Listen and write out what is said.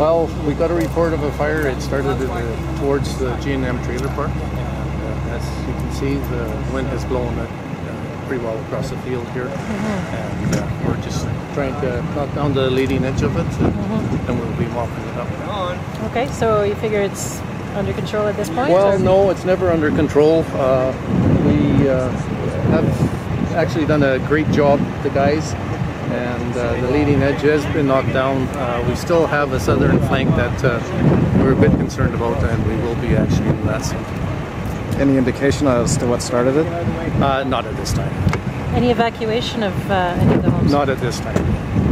Well, we got a report of a fire. It started the, towards the G&M trailer park. And uh, as you can see, the wind has blown it uh, pretty well across the field here. And uh, we're just trying to knock down the leading edge of it, and, and we'll be mopping it up. On. Okay, so you figure it's under control at this point? Well, or- no, it's never under control. Uh, we uh, have actually done a great job, the guys, and uh, the leading edge has been knocked down. Uh, we still have a southern flank that uh, we're a bit concerned about, and we will be actually in that soon. Any indication as to what started it? Uh, not at this time. Any evacuation of uh, any of the homes? Not at this time.